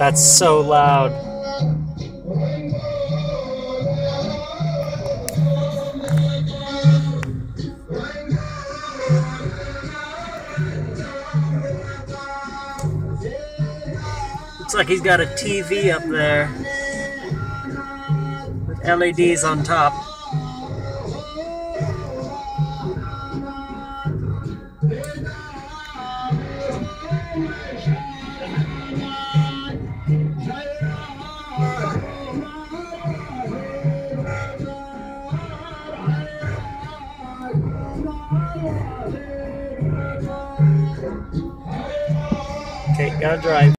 That's so loud. Looks like he's got a TV up there with LEDs on top. Okay, gotta drive.